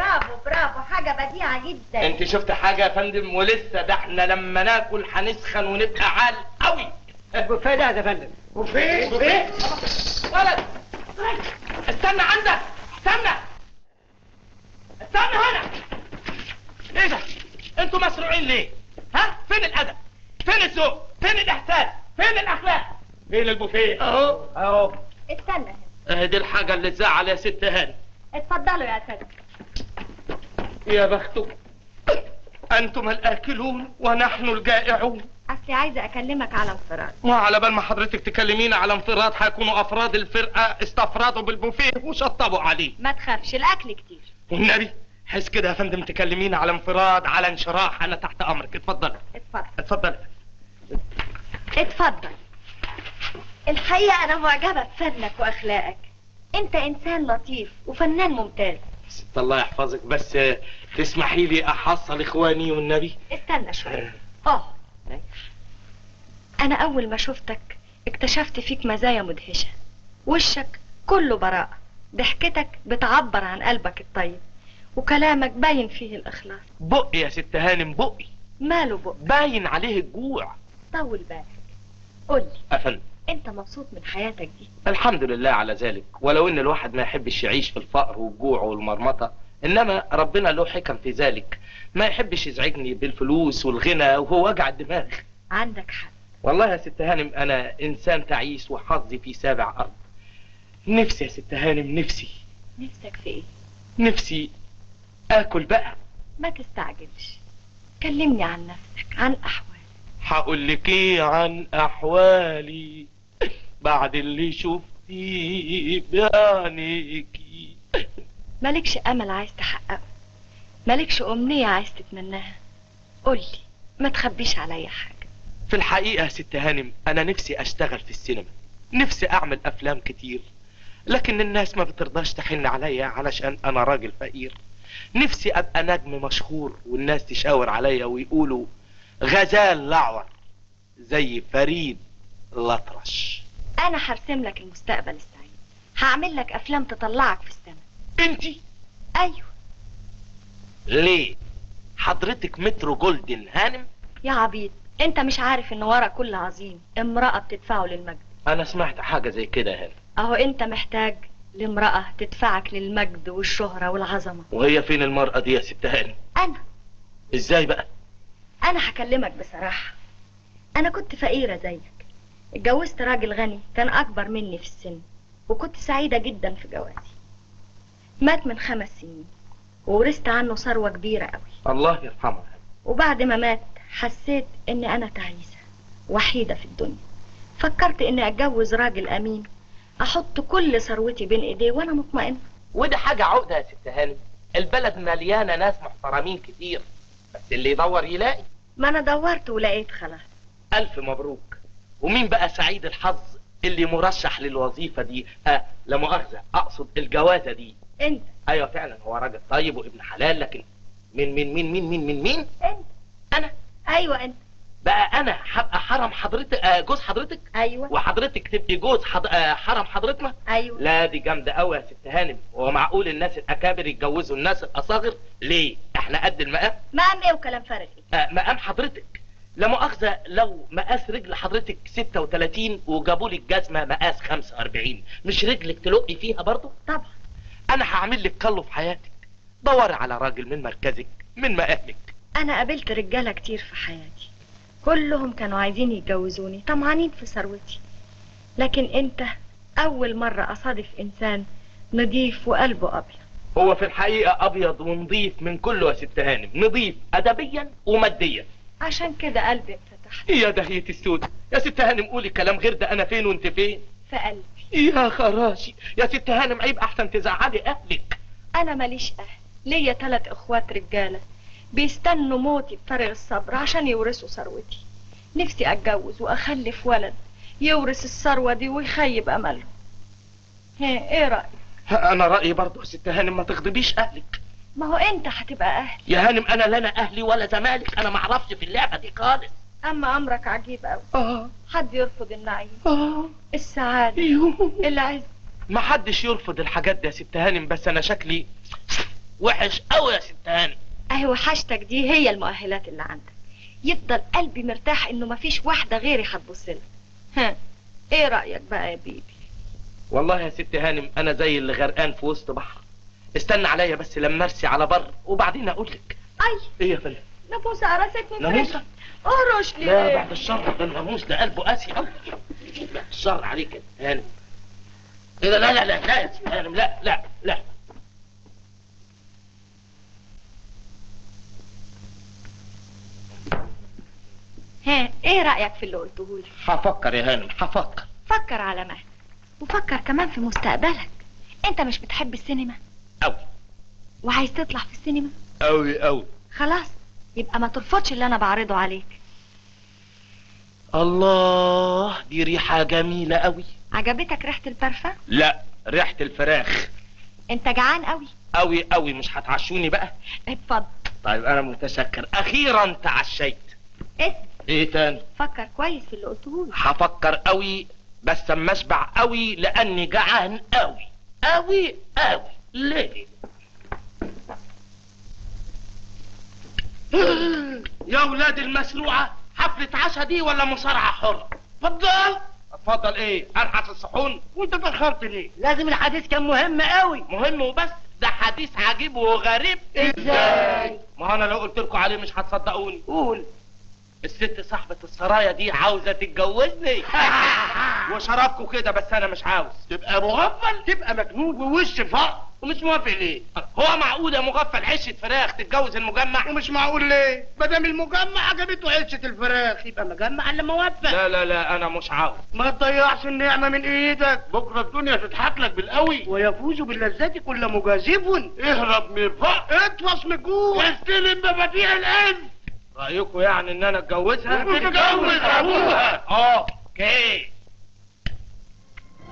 برافو برافو حاجة بديعة جدا. انت شفت حاجة يا فندم؟ ولسه ده إحنا لما ناكل هنسخن ونبقى عال قوي. البوفيه ده يا فندم. بوفيه؟ بوفيه؟ ولد! استنى عندك! استنى! استنى هنا! إيه ده؟ أنتوا مسروعين ليه؟ ها؟ فين الأدب؟ فين الذوق؟ فين الاحساس فين الأخلاق؟ فين البوفيه؟ أهو. أهو. استنى. هنا آه دي الحاجة اللي تزعل يا ست هاني. اتفضلوا يا سيدي يا بختكم أنتم الآكلون ونحن الجائعون. أصلي عايزة أكلمك على انفراد. وعلى بال ما حضرتك تكلمينا على انفراد هيكونوا أفراد الفرقة استفردوا بالبوفيه وشطبوا عليه. ما تخافش الأكل كتير. والنبي حس كده يا فندم تكلمينا على انفراد على انشراح أنا تحت أمرك. اتفضل. اتفضل. اتفضل. اتفضل. الحقيقة أنا معجبة بفنك وأخلاقك. أنت إنسان لطيف وفنان ممتاز. ست الله يحفظك بس تسمحي لي أحصل إخواني والنبي؟ استنى شوية آه. أنا أول ما شفتك اكتشفت فيك مزايا مدهشة. وشك كله براءة. ضحكتك بتعبر عن قلبك الطيب. وكلامك باين فيه الإخلاص. بقي يا ست هانم بقي. ماله بق باين عليه الجوع. طول بالك. قولي. أفندم. انت مبسوط من حياتك دي؟ الحمد لله على ذلك. ولو إن الواحد ما يحبش يعيش في الفقر والجوع والمرمطة إنما ربنا له حكم في ذلك. ما يحبش يزعجني بالفلوس والغنى وهو وجع الدماغ. عندك حق. والله يا ست هانم أنا إنسان تعيس وحظي في سابع أرض. نفسي يا ست هانم نفسي. نفسك في إيه؟ نفسي آكل بقى. ما تستعجلش. كلمني عن نفسك عن أحوالك. هقول لك إيه؟ عن أحوالي. بعد اللي شفتيه بعينيكي مالكش أمل عايز تحققه. مالكش أمنية عايز تتمناها. قولي ما تخبيش عليا حاجة. في الحقيقة يا ست هانم أنا نفسي أشتغل في السينما. نفسي أعمل أفلام كتير. لكن الناس ما بترضاش تحن عليا علشان أنا راجل فقير. نفسي أبقى نجم مشهور والناس تشاور عليا ويقولوا غزال لعور زي فريد الأطرش. أنا هرسم لك المستقبل السعيد. هعمل لك أفلام تطلعك في السما. إنتي؟ أيوه. ليه؟ حضرتك مترو جولدن هانم؟ يا عبيط أنت مش عارف إن ورا كل عظيم امرأة بتدفعه للمجد. أنا سمعت حاجة زي كده هنا. أهو أنت محتاج لامرأة تدفعك للمجد والشهرة والعظمة. وهي فين المرأة دي يا ست هانم؟ أنا. إزاي بقى؟ أنا هكلمك بصراحة. أنا كنت فقيرة زيك. اتجوزت راجل غني كان أكبر مني في السن وكنت سعيدة جدا في جوازي. مات من خمس سنين وورثت عنه ثروة كبيرة قوي الله يرحمه. وبعد ما مات حسيت إني أنا تعيسة وحيدة في الدنيا. فكرت إني أتجوز راجل أمين أحط كل ثروتي بين إيديه وأنا مطمئنة. وده حاجة عقدة يا ست هانم. البلد مليانة ناس محترمين كتير بس اللي يدور يلاقي. ما أنا دورت ولقيت خلاص. ألف مبروك. ومين بقى سعيد الحظ اللي مرشح للوظيفة دي؟ آه لا مؤاخذة أقصد الجوازة دي. أنت. أيوة فعلا هو راجل طيب وابن حلال لكن مين مين مين مين مين مين مين؟ أنت. أنا. أيوه أنت. بقى أنا هبقى حرم حضرتك آه جوز حضرتك؟ أيوه. وحضرتك تبقي جوز حض... آه حرم حضرتنا؟ أيوه. لا دي جامدة قوي يا ست هانم. هو معقول الناس الأكابر يتجوزوا الناس الأصاغر؟ ليه؟ إحنا قد المقام؟ مقام إيه وكلام فارغ إيه آه، مقام حضرتك. لا مؤاخذة لو مقاس رجل حضرتك 36 وجابوا لي الجزمة مقاس 45 مش رجلك تلقي فيها برضو؟ طبعا. أنا هعمل لك كله في حياتك. دوري على راجل من مركزك من مقامك. أنا قابلت رجالة كتير في حياتي. كلهم كانوا عايزين يتجوزوني طمعانين في ثروتي. لكن أنت أول مرة أصادف إنسان نضيف وقلبه أبيض. هو في الحقيقة أبيض ونضيف من كله يا ست هانم نضيف أدبيا وماديا. عشان كده قلبي اتفتح يا دهية السود يا ست هانم قولي كلام غير ده أنا فين وأنت فين؟ في قلبي. يا خراشي يا ست هانم عيب أحسن تزعلي أهلك. أنا ماليش أهل ليا تلات إخوات رجالة. بيستنوا موتي بفارغ الصبر عشان يورثوا ثروتي. نفسي أتجوز وأخلف ولد يورث الثروة دي ويخيب امله ها إيه رأيك؟ أنا رأيي برضه يا ست هانم ما تغضبيش أهلك. ما هو انت هتبقى أهل يا هانم أنا لا أنا أهلي ولا زمالك. أنا ما أعرفش في اللعبة دي خالص. أما أمرك عجيب قوي آه. حد يرفض النعيم. آه. السعادة. أيوه. العز. ما حدش يرفض الحاجات دي يا ست هانم بس أنا شكلي وحش قوي يا ست هانم. أهي وحشتك دي هي المؤهلات اللي عندك. يفضل قلبي مرتاح إنه مفيش واحدة غيري هتبص لك ها. إيه رأيك بقى يا بيبي؟ والله يا ست هانم أنا زي اللي غرقان في وسط بحر. استنى عليا بس لما أرسي على بر وبعدين أقول لك أي. إيه يا فندم؟ ناموسة قرصت من ناموسة؟ أهرش لي لا بعد الشر ده الناموس ده قلبه قاسي قوي بعد الشر عليك يا هانم إيه ده؟ لا لا لا لا يا هانم لا لا لا. ها إيه رأيك في اللي قلته لي هفكر يا هانم هفكر. فكر على مهلك وفكر كمان في مستقبلك. أنت مش بتحب السينما؟ قوي وعايز تطلع في السينما؟ قوي قوي خلاص يبقى ما ترفضش اللي أنا بعرضه عليك. الله دي ريحة جميلة قوي عجبتك ريحة البرفان لا ريحة الفراخ. أنت جعان قوي قوي قوي مش هتعشوني بقى؟ اتفضل. طيب أنا متشكر. أخيرا تعشيت. اسم إيه تاني؟ فكر كويس في اللي قلته لي هفكر قوي بس اما أشبع قوي لأني جعان قوي قوي قوي ليه؟ يا ولاد المسلوعة حفلة عشاء دي ولا مصارعة حرة اتفضل. اتفضل إيه؟ ارحس الصحون. وانت اتاخرت ليه لازم الحديث كان مهم قوي. مهم وبس. ده حديث عجيب وغريب إزاي؟ ما أنا لو قلت لكم عليه مش هتصدقوني. قول. الست صاحبة السرايا دي عاوزة تتجوزني. وشرفكوا كده بس أنا مش عاوز. تبقى مغفل تبقى مجنون ووش فقر. ومش موافق ليه؟ هو معقول يا مغفل عشة فراخ تتجوز المجمع؟ ومش معقول ليه؟ ما دام المجمع عجبته عشه الفراخ يبقى مجمع اللي موفق. لا لا لا أنا مش عاوز. ما تضيعش النعمة من إيدك. بكرة الدنيا تضحك لك بالقوي. ويفوز باللذات كل مجازف. اهرب من الفقر اطفش من الجوع استلم مفاتيح القلب رايكم يعني إن أنا أتجوزها؟ وتتجوز أبوها. آه أوكي.